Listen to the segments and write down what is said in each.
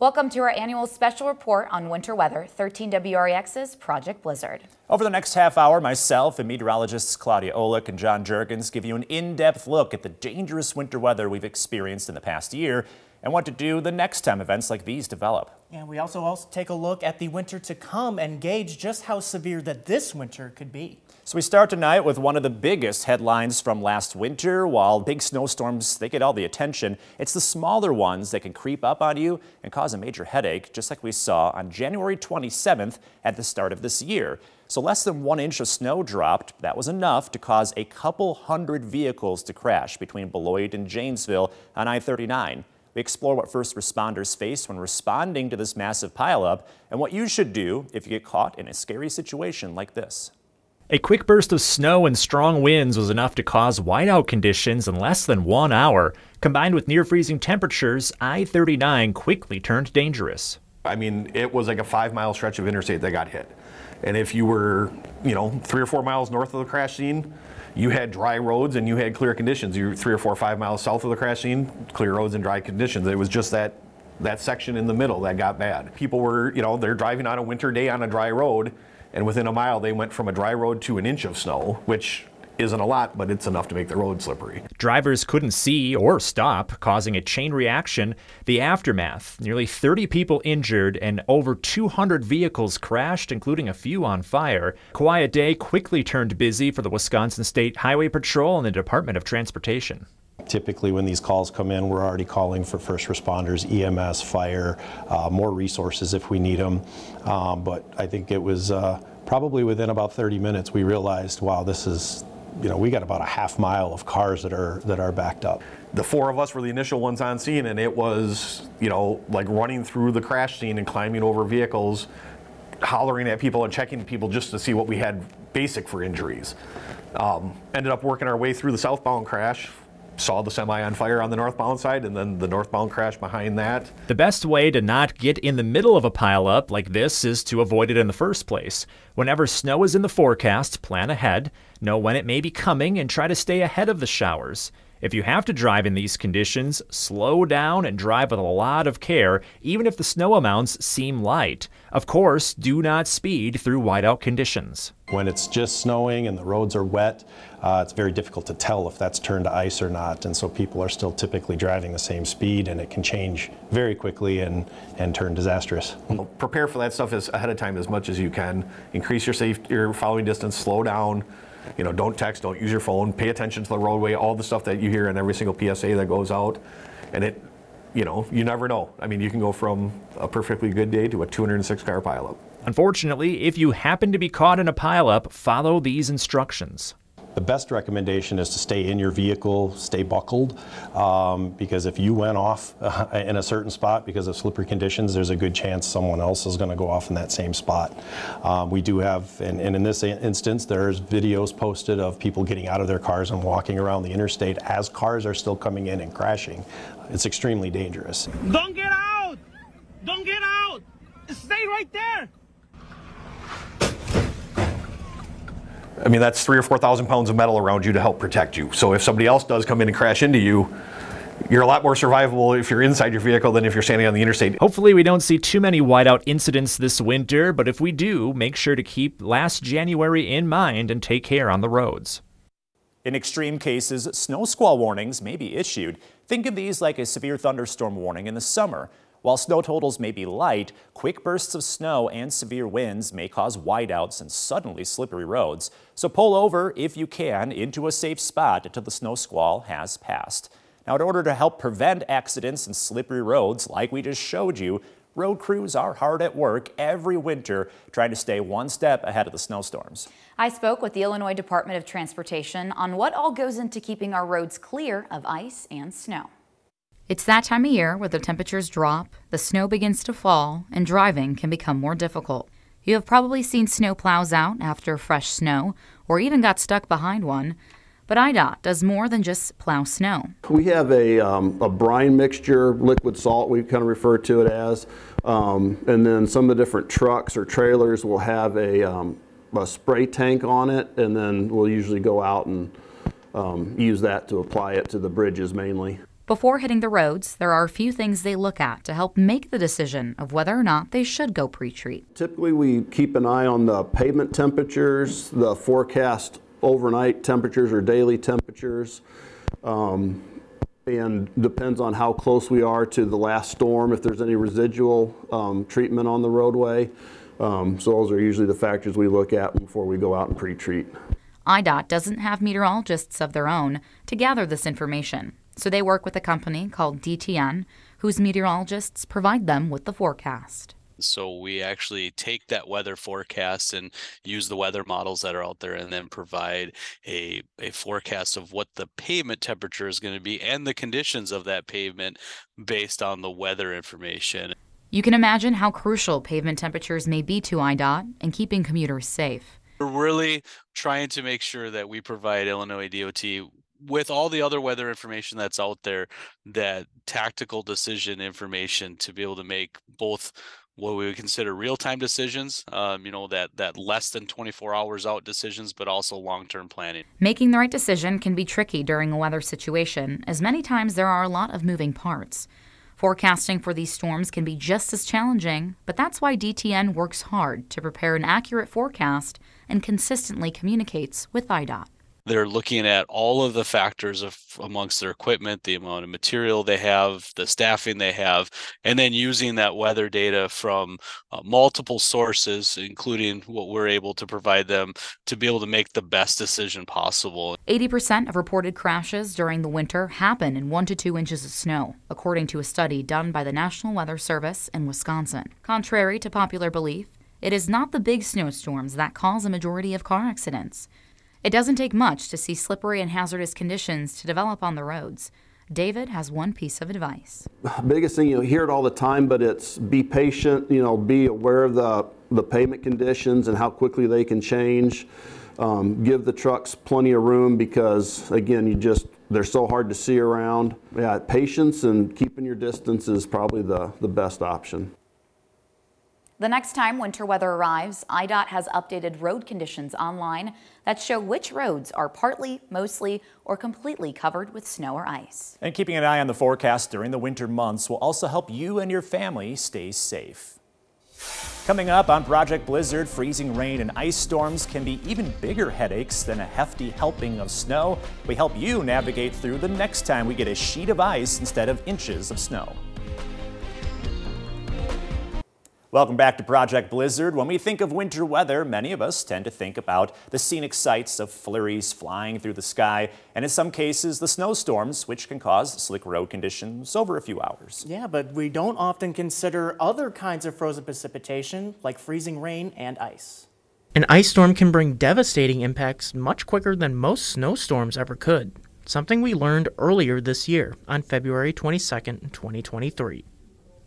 Welcome to our annual special report on winter weather, 13 WREX's Project Blizzard. Over the next half hour, myself and meteorologists Claudia Olick and John Jurgens give you an in-depth look at the dangerous winter weather we've experienced in the past year and what to do the next time events like these develop. And we also also take a look at the winter to come and gauge just how severe that this winter could be. So we start tonight with one of the biggest headlines from last winter. While big snowstorms, they get all the attention, it's the smaller ones that can creep up on you and cause a major headache, just like we saw on January 27th at the start of this year. So less than one inch of snow dropped. That was enough to cause a couple hundred vehicles to crash between Beloit and Janesville on I-39. We explore what first responders face when responding to this massive pileup and what you should do if you get caught in a scary situation like this. A quick burst of snow and strong winds was enough to cause whiteout conditions in less than one hour. Combined with near freezing temperatures, I 39 quickly turned dangerous. I mean, it was like a five mile stretch of interstate that got hit. And if you were, you know, three or four miles north of the crash scene, you had dry roads and you had clear conditions. You were three or four or five miles south of the crash scene, clear roads and dry conditions. It was just that that section in the middle that got bad. People were, you know, they're driving on a winter day on a dry road and within a mile, they went from a dry road to an inch of snow, which isn't a lot, but it's enough to make the road slippery. Drivers couldn't see or stop, causing a chain reaction. The aftermath nearly 30 people injured and over 200 vehicles crashed, including a few on fire. Quiet day quickly turned busy for the Wisconsin State Highway Patrol and the Department of Transportation. Typically, when these calls come in, we're already calling for first responders, EMS, fire, uh, more resources if we need them. Um, but I think it was uh, probably within about 30 minutes we realized, wow, this is, you know, we got about a half mile of cars that are that are backed up. The four of us were the initial ones on scene, and it was, you know, like running through the crash scene and climbing over vehicles, hollering at people and checking people just to see what we had basic for injuries. Um, ended up working our way through the southbound crash, saw the semi on fire on the northbound side and then the northbound crash behind that. The best way to not get in the middle of a pileup like this is to avoid it in the first place. Whenever snow is in the forecast, plan ahead, know when it may be coming, and try to stay ahead of the showers. If you have to drive in these conditions, slow down and drive with a lot of care, even if the snow amounts seem light. Of course, do not speed through whiteout conditions. When it's just snowing and the roads are wet, uh, it's very difficult to tell if that's turned to ice or not, and so people are still typically driving the same speed, and it can change very quickly and, and turn disastrous. Well, prepare for that stuff as, ahead of time as much as you can. Increase your safe, your following distance, slow down. You know, don't text, don't use your phone, pay attention to the roadway, all the stuff that you hear in every single PSA that goes out. And it, you know, you never know. I mean, you can go from a perfectly good day to a 206 car pileup. Unfortunately, if you happen to be caught in a pileup, follow these instructions. The best recommendation is to stay in your vehicle, stay buckled, um, because if you went off uh, in a certain spot because of slippery conditions, there's a good chance someone else is going to go off in that same spot. Um, we do have, and, and in this instance, there's videos posted of people getting out of their cars and walking around the interstate as cars are still coming in and crashing. It's extremely dangerous. Don't get out! Don't get out! Stay right there! I mean, that's three or 4,000 pounds of metal around you to help protect you. So if somebody else does come in and crash into you, you're a lot more survivable if you're inside your vehicle than if you're standing on the interstate. Hopefully, we don't see too many whiteout incidents this winter, but if we do, make sure to keep last January in mind and take care on the roads. In extreme cases, snow squall warnings may be issued. Think of these like a severe thunderstorm warning in the summer. While snow totals may be light, quick bursts of snow and severe winds may cause whiteouts and suddenly slippery roads. So pull over, if you can, into a safe spot until the snow squall has passed. Now, in order to help prevent accidents and slippery roads like we just showed you, road crews are hard at work every winter trying to stay one step ahead of the snowstorms. I spoke with the Illinois Department of Transportation on what all goes into keeping our roads clear of ice and snow. It's that time of year where the temperatures drop, the snow begins to fall, and driving can become more difficult. You have probably seen snow plows out after fresh snow, or even got stuck behind one. But IDOT does more than just plow snow. We have a, um, a brine mixture, liquid salt, we kind of refer to it as. Um, and then some of the different trucks or trailers will have a, um, a spray tank on it, and then we'll usually go out and um, use that to apply it to the bridges mainly. Before hitting the roads, there are a few things they look at to help make the decision of whether or not they should go pre treat. Typically, we keep an eye on the pavement temperatures, the forecast overnight temperatures or daily temperatures. Um, and depends on how close we are to the last storm, if there's any residual um, treatment on the roadway. Um, so those are usually the factors we look at before we go out and pre-treat. IDOT doesn't have meteorologists of their own to gather this information, so they work with a company called DTN, whose meteorologists provide them with the forecast. So we actually take that weather forecast and use the weather models that are out there and then provide a, a forecast of what the pavement temperature is going to be and the conditions of that pavement based on the weather information. You can imagine how crucial pavement temperatures may be to IDOT in keeping commuters safe. We're really trying to make sure that we provide Illinois DOT with all the other weather information that's out there, that tactical decision information to be able to make both what we would consider real-time decisions, um, you know, that that less than 24 hours out decisions, but also long-term planning. Making the right decision can be tricky during a weather situation, as many times there are a lot of moving parts. Forecasting for these storms can be just as challenging, but that's why DTN works hard to prepare an accurate forecast and consistently communicates with IDOT they're looking at all of the factors of amongst their equipment the amount of material they have the staffing they have and then using that weather data from uh, multiple sources including what we're able to provide them to be able to make the best decision possible. 80% of reported crashes during the winter happen in 1 to 2 inches of snow according to a study done by the national weather service in wisconsin. Contrary to popular belief it is not the big snowstorms that cause a majority of car accidents it doesn't take much to see slippery and hazardous conditions to develop on the roads. David has one piece of advice. Biggest thing, you hear it all the time, but it's be patient, you know, be aware of the, the payment conditions and how quickly they can change. Um, give the trucks plenty of room because, again, you just, they're so hard to see around. Yeah, patience and keeping your distance is probably the, the best option. The next time winter weather arrives, IDOT has updated road conditions online that show which roads are partly, mostly, or completely covered with snow or ice. And keeping an eye on the forecast during the winter months will also help you and your family stay safe. Coming up on Project Blizzard, freezing rain and ice storms can be even bigger headaches than a hefty helping of snow. We help you navigate through the next time we get a sheet of ice instead of inches of snow. Welcome back to Project Blizzard. When we think of winter weather, many of us tend to think about the scenic sights of flurries flying through the sky, and in some cases, the snowstorms, which can cause slick road conditions over a few hours. Yeah, but we don't often consider other kinds of frozen precipitation, like freezing rain and ice. An ice storm can bring devastating impacts much quicker than most snowstorms ever could, something we learned earlier this year on February 22, 2023.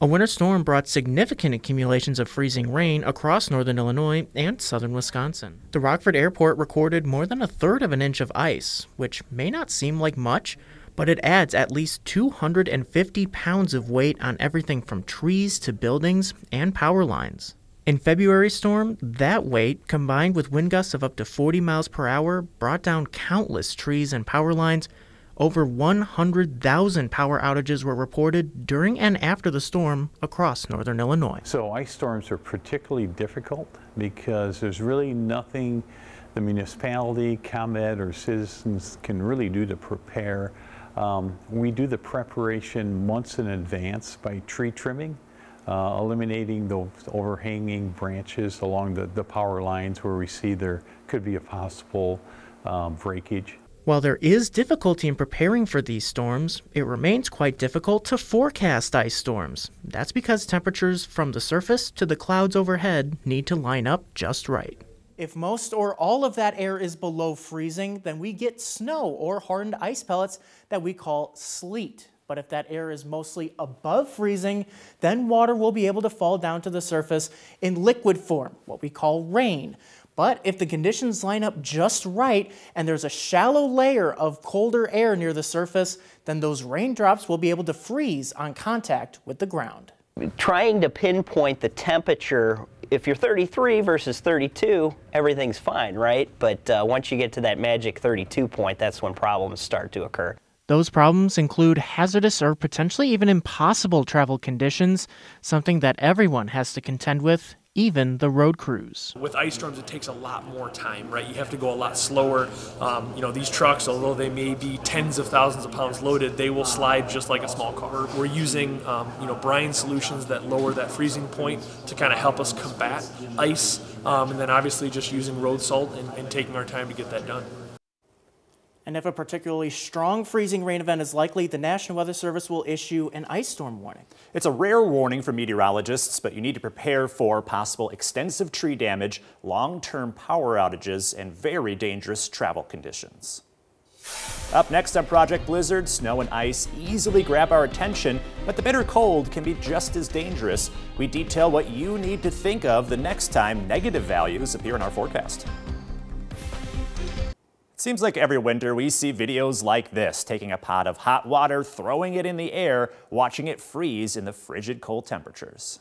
A winter storm brought significant accumulations of freezing rain across northern Illinois and southern Wisconsin. The Rockford Airport recorded more than a third of an inch of ice, which may not seem like much, but it adds at least 250 pounds of weight on everything from trees to buildings and power lines. In February's storm, that weight, combined with wind gusts of up to 40 miles per hour, brought down countless trees and power lines, over 100,000 power outages were reported during and after the storm across northern Illinois. So ice storms are particularly difficult because there's really nothing the municipality, ComEd, or citizens can really do to prepare. Um, we do the preparation months in advance by tree trimming, uh, eliminating those overhanging branches along the, the power lines where we see there could be a possible um, breakage. While there is difficulty in preparing for these storms, it remains quite difficult to forecast ice storms. That's because temperatures from the surface to the clouds overhead need to line up just right. If most or all of that air is below freezing, then we get snow or hardened ice pellets that we call sleet. But if that air is mostly above freezing, then water will be able to fall down to the surface in liquid form, what we call rain. But if the conditions line up just right and there's a shallow layer of colder air near the surface, then those raindrops will be able to freeze on contact with the ground. Trying to pinpoint the temperature, if you're 33 versus 32, everything's fine, right? But uh, once you get to that magic 32 point, that's when problems start to occur. Those problems include hazardous or potentially even impossible travel conditions, something that everyone has to contend with, even the road crews. With ice storms, it takes a lot more time, right? You have to go a lot slower. Um, you know, these trucks, although they may be tens of thousands of pounds loaded, they will slide just like a small car. We're, using, um, you know, brine solutions that lower that freezing point to kind of help us combat ice, um, and then obviously just using road salt and, and taking our time to get that done. And if a particularly strong freezing rain event is likely, the National Weather Service will issue an ice storm warning. It's a rare warning for meteorologists, but you need to prepare for possible extensive tree damage, long-term power outages, and very dangerous travel conditions. Up next on Project Blizzard, snow and ice easily grab our attention, but the bitter cold can be just as dangerous. We detail what you need to think of the next time negative values appear in our forecast. Seems like every winter we see videos like this, taking a pot of hot water, throwing it in the air, watching it freeze in the frigid cold temperatures.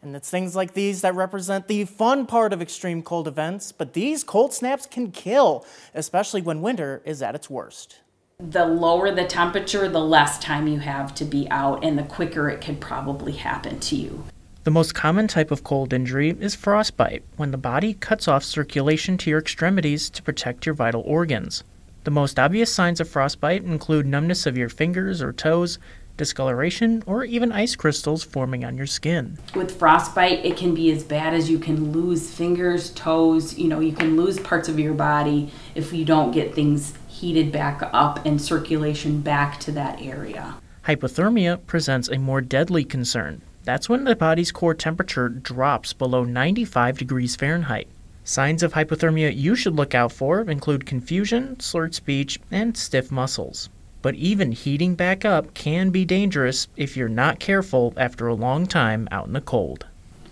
And it's things like these that represent the fun part of extreme cold events, but these cold snaps can kill, especially when winter is at its worst. The lower the temperature, the less time you have to be out, and the quicker it could probably happen to you. The most common type of cold injury is frostbite, when the body cuts off circulation to your extremities to protect your vital organs. The most obvious signs of frostbite include numbness of your fingers or toes, discoloration, or even ice crystals forming on your skin. With frostbite, it can be as bad as you can lose fingers, toes, you know, you can lose parts of your body if you don't get things heated back up and circulation back to that area. Hypothermia presents a more deadly concern that's when the body's core temperature drops below 95 degrees Fahrenheit. Signs of hypothermia you should look out for include confusion, slurred speech, and stiff muscles. But even heating back up can be dangerous if you're not careful after a long time out in the cold.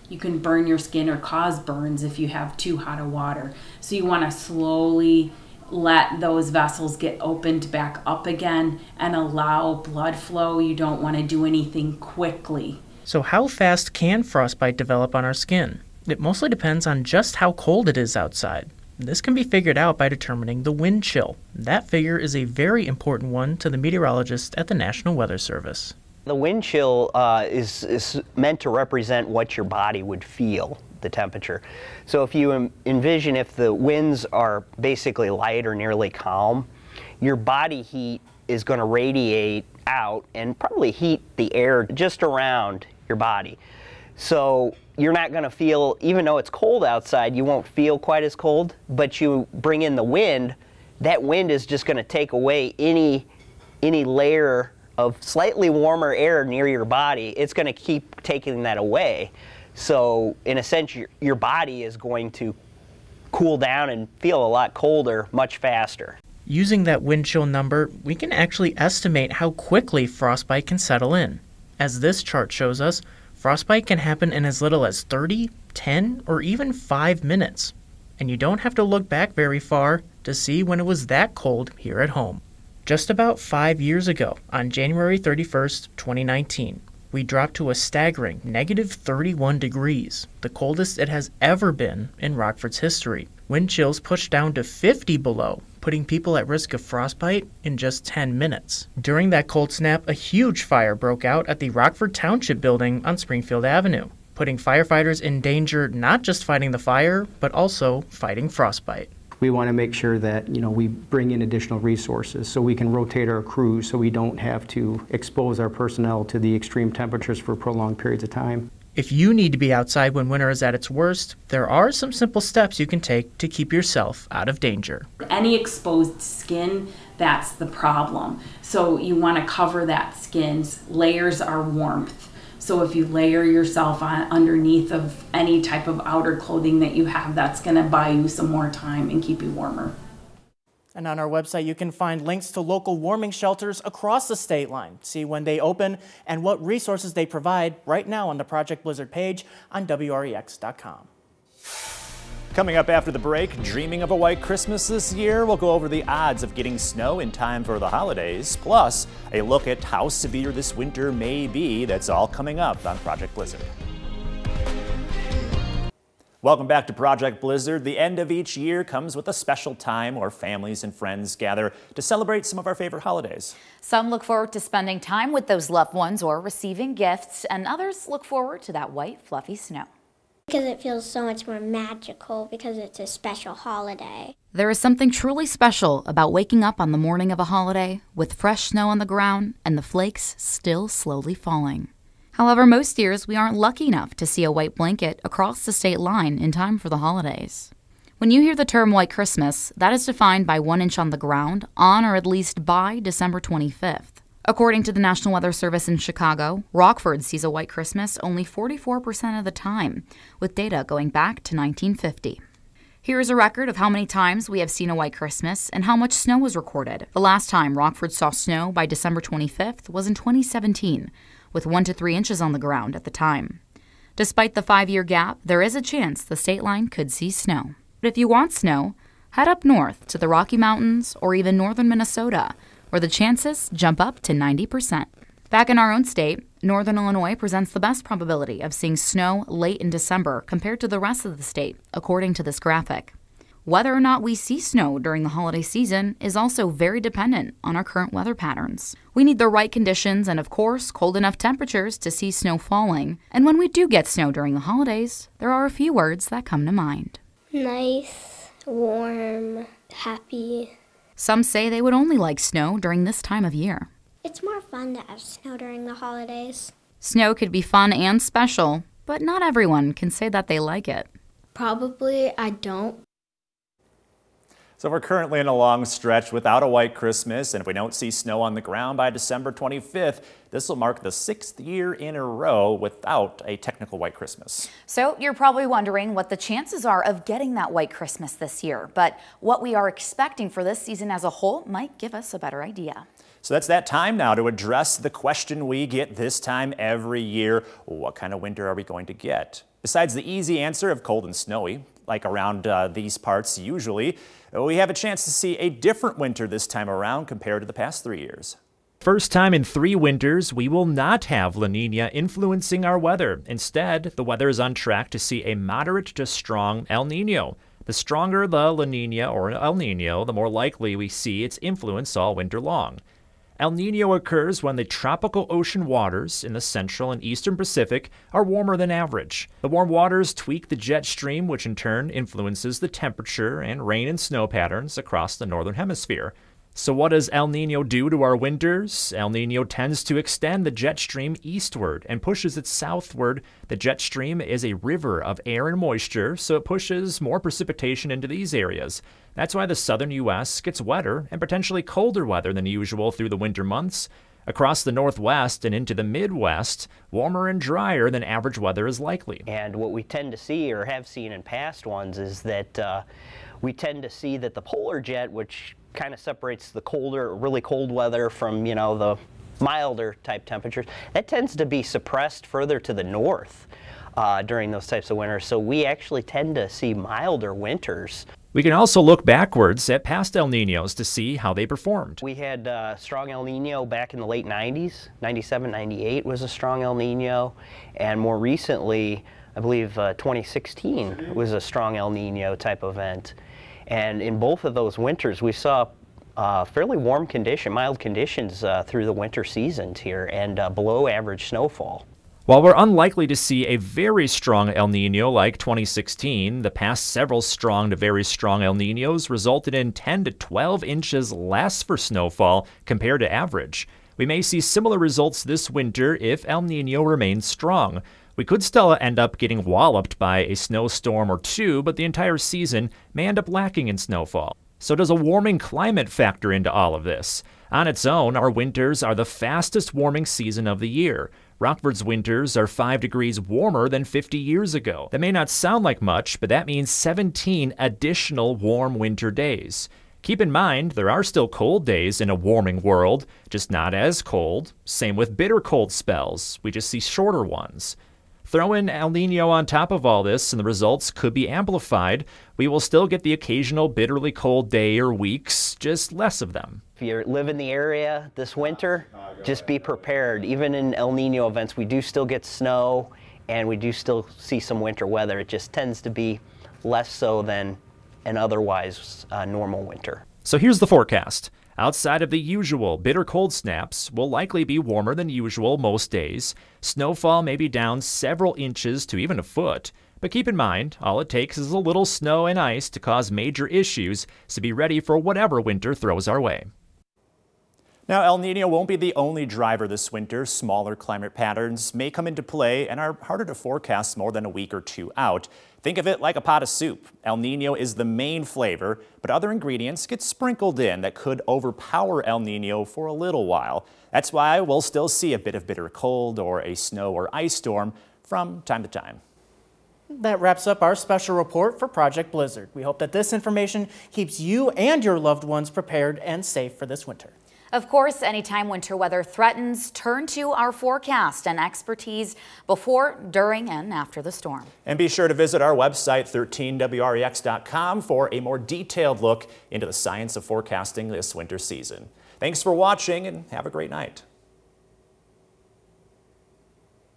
You can burn your skin or cause burns if you have too hot of water. So you want to slowly let those vessels get opened back up again and allow blood flow. You don't want to do anything quickly so, how fast can frostbite develop on our skin? It mostly depends on just how cold it is outside. This can be figured out by determining the wind chill. That figure is a very important one to the meteorologist at the National Weather Service. The wind chill uh, is, is meant to represent what your body would feel, the temperature. So if you envision if the winds are basically light or nearly calm, your body heat is going to radiate out and probably heat the air just around your body. So you're not going to feel, even though it's cold outside, you won't feel quite as cold, but you bring in the wind, that wind is just going to take away any, any layer of slightly warmer air near your body. It's going to keep taking that away. So in a sense, your, your body is going to cool down and feel a lot colder much faster. Using that wind chill number, we can actually estimate how quickly frostbite can settle in. As this chart shows us, frostbite can happen in as little as 30, 10, or even 5 minutes. And you don't have to look back very far to see when it was that cold here at home. Just about five years ago, on January 31st, 2019, we dropped to a staggering negative 31 degrees, the coldest it has ever been in Rockford's history. Wind chills pushed down to 50 below putting people at risk of frostbite in just 10 minutes. During that cold snap, a huge fire broke out at the Rockford Township building on Springfield Avenue, putting firefighters in danger not just fighting the fire, but also fighting frostbite. We want to make sure that you know we bring in additional resources so we can rotate our crews so we don't have to expose our personnel to the extreme temperatures for prolonged periods of time. If you need to be outside when winter is at its worst, there are some simple steps you can take to keep yourself out of danger. Any exposed skin, that's the problem. So you want to cover that skin. Layers are warmth. So if you layer yourself on underneath of any type of outer clothing that you have, that's going to buy you some more time and keep you warmer. And on our website, you can find links to local warming shelters across the state line. See when they open and what resources they provide right now on the Project Blizzard page on WREX.com. Coming up after the break, dreaming of a white Christmas this year, we'll go over the odds of getting snow in time for the holidays, plus a look at how severe this winter may be. That's all coming up on Project Blizzard. Welcome back to Project Blizzard. The end of each year comes with a special time where families and friends gather to celebrate some of our favorite holidays. Some look forward to spending time with those loved ones or receiving gifts, and others look forward to that white, fluffy snow. Because it feels so much more magical because it's a special holiday. There is something truly special about waking up on the morning of a holiday with fresh snow on the ground and the flakes still slowly falling. However, most years we aren't lucky enough to see a white blanket across the state line in time for the holidays. When you hear the term White Christmas, that is defined by one inch on the ground on or at least by December 25th. According to the National Weather Service in Chicago, Rockford sees a white Christmas only 44% of the time, with data going back to 1950. Here is a record of how many times we have seen a white Christmas and how much snow was recorded. The last time Rockford saw snow by December 25th was in 2017, with 1 to 3 inches on the ground at the time. Despite the five year gap, there is a chance the state line could see snow. But if you want snow, head up north to the Rocky Mountains or even northern Minnesota, where the chances jump up to 90%. Back in our own state, northern Illinois presents the best probability of seeing snow late in December compared to the rest of the state, according to this graphic. Whether or not we see snow during the holiday season is also very dependent on our current weather patterns. We need the right conditions and, of course, cold enough temperatures to see snow falling. And when we do get snow during the holidays, there are a few words that come to mind nice, warm, happy. Some say they would only like snow during this time of year. It's more fun to have snow during the holidays. Snow could be fun and special, but not everyone can say that they like it. Probably I don't so we're currently in a long stretch without a white Christmas, and if we don't see snow on the ground by December 25th, this will mark the sixth year in a row without a technical white Christmas. So you're probably wondering what the chances are of getting that white Christmas this year, but what we are expecting for this season as a whole might give us a better idea. So that's that time now to address the question we get this time every year. What kind of winter are we going to get? Besides the easy answer of cold and snowy, like around uh, these parts usually, we have a chance to see a different winter this time around compared to the past three years. First time in three winters, we will not have La Nina influencing our weather. Instead, the weather is on track to see a moderate to strong El Nino. The stronger the La Nina or El Nino, the more likely we see its influence all winter long. El Nino occurs when the tropical ocean waters in the central and eastern Pacific are warmer than average. The warm waters tweak the jet stream, which in turn influences the temperature and rain and snow patterns across the northern hemisphere. So, what does El Nino do to our winters? El Nino tends to extend the jet stream eastward and pushes it southward. The jet stream is a river of air and moisture, so it pushes more precipitation into these areas. That's why the southern U.S. gets wetter and potentially colder weather than usual through the winter months. Across the northwest and into the midwest, warmer and drier than average weather is likely. And what we tend to see, or have seen in past ones, is that uh, we tend to see that the polar jet, which kind of separates the colder, really cold weather from, you know, the milder type temperatures, that tends to be suppressed further to the north. Uh, during those types of winters. So we actually tend to see milder winters. We can also look backwards at past El Ninos to see how they performed. We had uh, strong El Nino back in the late 90s. 97, 98 was a strong El Nino. And more recently, I believe uh, 2016 was a strong El Nino type event. And in both of those winters, we saw uh, fairly warm condition, mild conditions uh, through the winter seasons here and uh, below average snowfall. While we're unlikely to see a very strong El Nino like 2016, the past several strong to very strong El Ninos resulted in 10 to 12 inches less for snowfall compared to average. We may see similar results this winter if El Nino remains strong. We could still end up getting walloped by a snowstorm or two, but the entire season may end up lacking in snowfall. So, does a warming climate factor into all of this? On its own, our winters are the fastest warming season of the year. Rockford's winters are 5 degrees warmer than 50 years ago. That may not sound like much, but that means 17 additional warm winter days. Keep in mind, there are still cold days in a warming world, just not as cold. Same with bitter cold spells, we just see shorter ones. Throw in El Nino on top of all this, and the results could be amplified. We will still get the occasional bitterly cold day or weeks, just less of them. If you live in the area this winter, just be prepared. Even in El Nino events, we do still get snow and we do still see some winter weather. It just tends to be less so than an otherwise uh, normal winter. So here's the forecast. Outside of the usual bitter cold snaps, will likely be warmer than usual most days. Snowfall may be down several inches to even a foot. But keep in mind, all it takes is a little snow and ice to cause major issues, so be ready for whatever winter throws our way. Now, El Nino won't be the only driver this winter. Smaller climate patterns may come into play and are harder to forecast more than a week or two out. Think of it like a pot of soup. El Nino is the main flavor, but other ingredients get sprinkled in that could overpower El Nino for a little while. That's why we'll still see a bit of bitter cold or a snow or ice storm from time to time. That wraps up our special report for Project Blizzard. We hope that this information keeps you and your loved ones prepared and safe for this winter. Of course, anytime winter weather threatens, turn to our forecast and expertise before, during, and after the storm. And be sure to visit our website, 13wrex.com, for a more detailed look into the science of forecasting this winter season. Thanks for watching and have a great night.